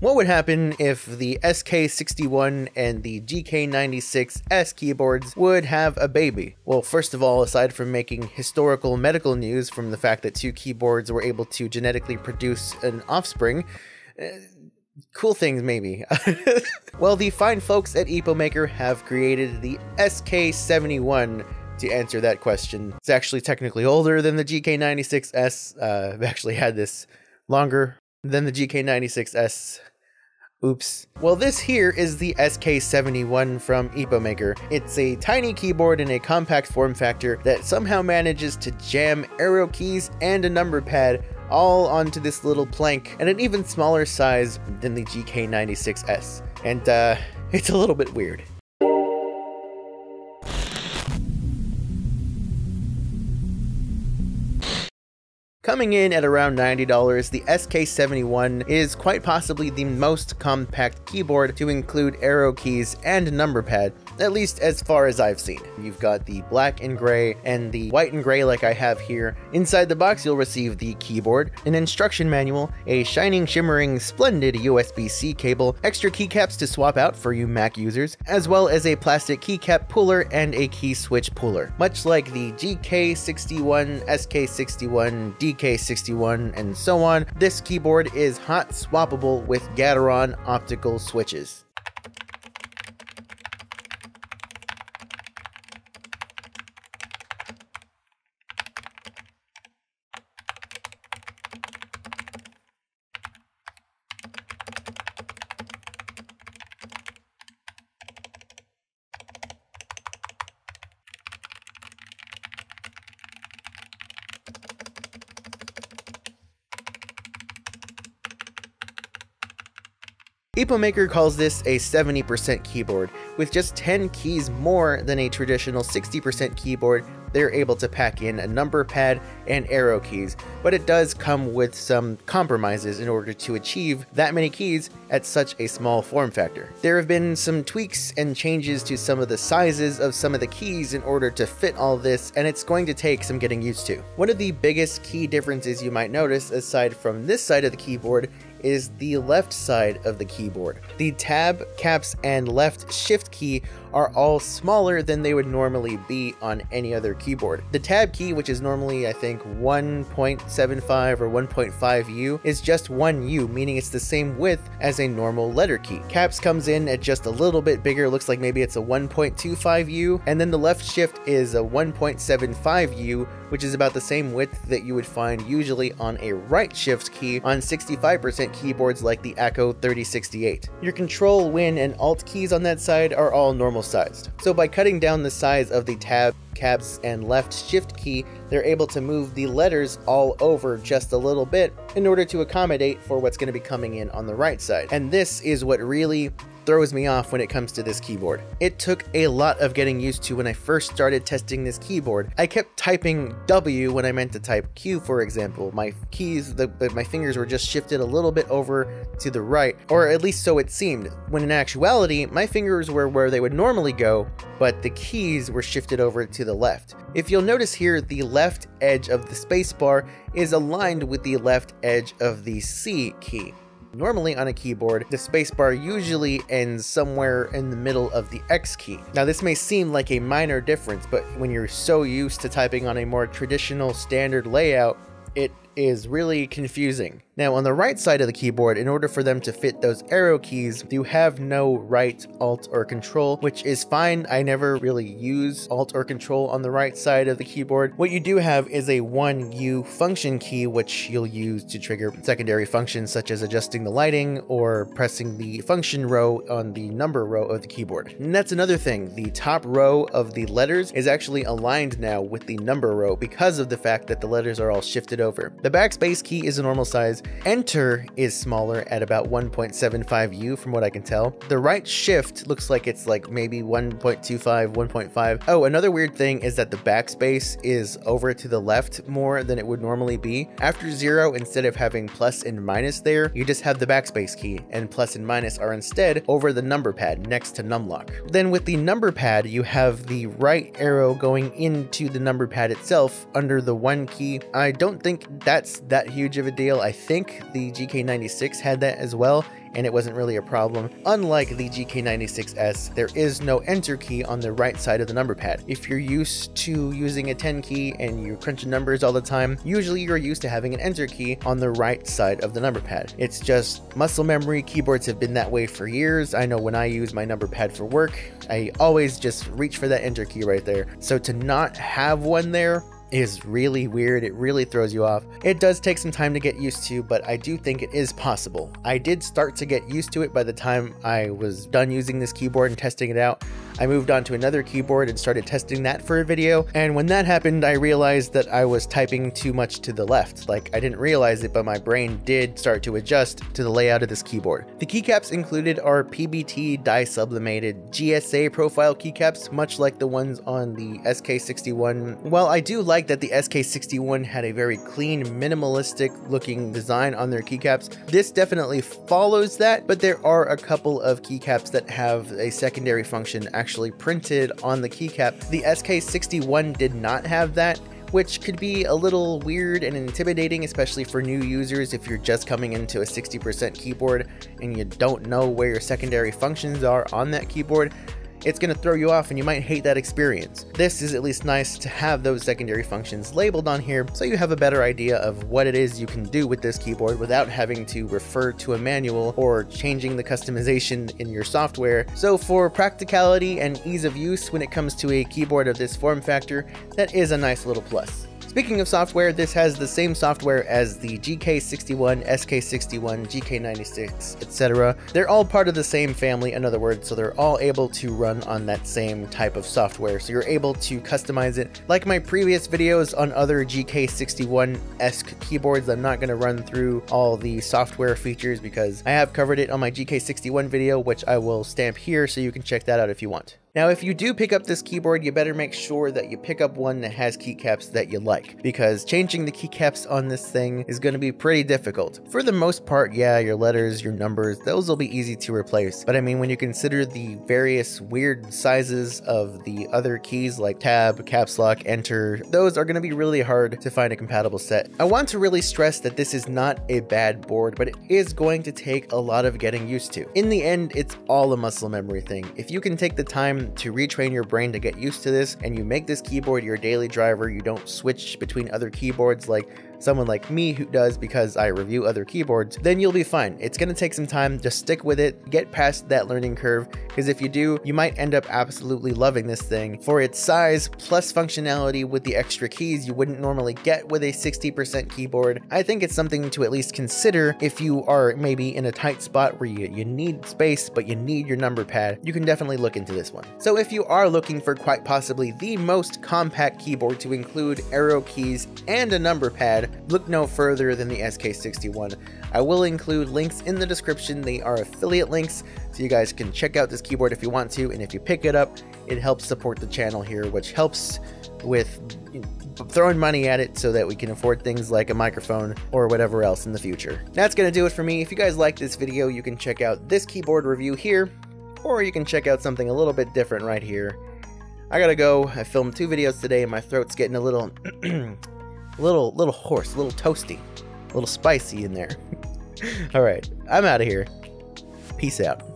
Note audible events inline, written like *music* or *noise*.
What would happen if the SK61 and the GK96S keyboards would have a baby? Well, first of all, aside from making historical medical news from the fact that two keyboards were able to genetically produce an offspring, uh, cool things maybe. *laughs* well, the fine folks at EpoMaker have created the SK71 to answer that question. It's actually technically older than the GK96S. Uh, I've actually had this longer than the GK96S. Oops. Well, this here is the SK71 from EpoMaker. It's a tiny keyboard in a compact form factor that somehow manages to jam arrow keys and a number pad all onto this little plank at an even smaller size than the GK96S. And uh, *laughs* it's a little bit weird. Coming in at around $90, the SK71 is quite possibly the most compact keyboard to include arrow keys and number pad, at least as far as I've seen. You've got the black and gray and the white and gray like I have here. Inside the box you'll receive the keyboard, an instruction manual, a shining shimmering splendid USB-C cable, extra keycaps to swap out for you Mac users, as well as a plastic keycap puller and a key switch puller. Much like the GK61, SK61, DK DK61, and so on, this keyboard is hot swappable with Gateron optical switches. EpoMaker calls this a 70% keyboard. With just 10 keys more than a traditional 60% keyboard, they're able to pack in a number pad and arrow keys, but it does come with some compromises in order to achieve that many keys at such a small form factor. There have been some tweaks and changes to some of the sizes of some of the keys in order to fit all this, and it's going to take some getting used to. One of the biggest key differences you might notice, aside from this side of the keyboard, is the left side of the keyboard. The tab, caps, and left shift key are all smaller than they would normally be on any other keyboard. The tab key, which is normally I think 1.75 or 1.5 U, is just 1 U, meaning it's the same width as a normal letter key. Caps comes in at just a little bit bigger, looks like maybe it's a 1.25 U, and then the left shift is a 1.75 U, which is about the same width that you would find usually on a right shift key on 65% keyboards like the Akko 3068. Your control, win, and alt keys on that side are all normal sized. So by cutting down the size of the tab, caps, and left shift key, they're able to move the letters all over just a little bit in order to accommodate for what's going to be coming in on the right side. And this is what really throws me off when it comes to this keyboard. It took a lot of getting used to when I first started testing this keyboard. I kept typing W when I meant to type Q, for example. My keys, the, my fingers were just shifted a little bit over to the right, or at least so it seemed, when in actuality, my fingers were where they would normally go, but the keys were shifted over to the left. If you'll notice here, the left edge of the spacebar is aligned with the left edge of the C key. Normally on a keyboard, the spacebar usually ends somewhere in the middle of the X key. Now this may seem like a minor difference, but when you're so used to typing on a more traditional standard layout, it is really confusing. Now on the right side of the keyboard, in order for them to fit those arrow keys, you have no right, alt, or control, which is fine. I never really use alt or control on the right side of the keyboard. What you do have is a 1U function key, which you'll use to trigger secondary functions such as adjusting the lighting or pressing the function row on the number row of the keyboard. And that's another thing, the top row of the letters is actually aligned now with the number row because of the fact that the letters are all shifted over. The backspace key is a normal size, Enter is smaller at about 1.75U from what I can tell. The right shift looks like it's like maybe 1.25, 1.5. Oh, another weird thing is that the backspace is over to the left more than it would normally be. After zero, instead of having plus and minus there, you just have the backspace key, and plus and minus are instead over the number pad next to numlock. Then with the number pad, you have the right arrow going into the number pad itself under the one key. I don't think that that's that huge of a deal. I think the GK96 had that as well, and it wasn't really a problem. Unlike the GK96S, there is no enter key on the right side of the number pad. If you're used to using a 10 key and you're crunching numbers all the time, usually you're used to having an enter key on the right side of the number pad. It's just muscle memory, keyboards have been that way for years. I know when I use my number pad for work, I always just reach for that enter key right there. So to not have one there is really weird. It really throws you off. It does take some time to get used to, but I do think it is possible. I did start to get used to it by the time I was done using this keyboard and testing it out. I moved on to another keyboard and started testing that for a video, and when that happened, I realized that I was typing too much to the left. Like, I didn't realize it, but my brain did start to adjust to the layout of this keyboard. The keycaps included are PBT dye sublimated GSA profile keycaps, much like the ones on the SK61. While I do like that the SK61 had a very clean, minimalistic looking design on their keycaps, this definitely follows that, but there are a couple of keycaps that have a secondary function printed on the keycap. The SK61 did not have that, which could be a little weird and intimidating, especially for new users if you're just coming into a 60% keyboard and you don't know where your secondary functions are on that keyboard it's going to throw you off and you might hate that experience. This is at least nice to have those secondary functions labeled on here so you have a better idea of what it is you can do with this keyboard without having to refer to a manual or changing the customization in your software. So for practicality and ease of use when it comes to a keyboard of this form factor, that is a nice little plus. Speaking of software, this has the same software as the GK61, SK61, GK96, etc. They're all part of the same family, in other words, so they're all able to run on that same type of software. So you're able to customize it. Like my previous videos on other GK61-esque keyboards, I'm not going to run through all the software features because I have covered it on my GK61 video, which I will stamp here so you can check that out if you want. Now, if you do pick up this keyboard, you better make sure that you pick up one that has keycaps that you like, because changing the keycaps on this thing is going to be pretty difficult. For the most part, yeah, your letters, your numbers, those will be easy to replace. But I mean, when you consider the various weird sizes of the other keys like tab, caps lock, enter, those are going to be really hard to find a compatible set. I want to really stress that this is not a bad board, but it is going to take a lot of getting used to. In the end, it's all a muscle memory thing. If you can take the time to retrain your brain to get used to this and you make this keyboard your daily driver, you don't switch between other keyboards like someone like me who does because I review other keyboards, then you'll be fine. It's to take some time. Just stick with it, get past that learning curve, because if you do, you might end up absolutely loving this thing. For its size plus functionality with the extra keys you wouldn't normally get with a 60% keyboard, I think it's something to at least consider if you are maybe in a tight spot where you, you need space but you need your number pad. You can definitely look into this one. So if you are looking for quite possibly the most compact keyboard to include arrow keys and a number pad, look no further than the SK61. I will include links in the description. They are affiliate links, so you guys can check out this keyboard if you want to, and if you pick it up, it helps support the channel here, which helps with throwing money at it so that we can afford things like a microphone or whatever else in the future. That's going to do it for me. If you guys like this video, you can check out this keyboard review here, or you can check out something a little bit different right here. I gotta go. I filmed two videos today and my throat's getting a little *clears throat* a little, little hoarse, a little toasty, a little spicy in there. *laughs* All right, I'm out of here. Peace out.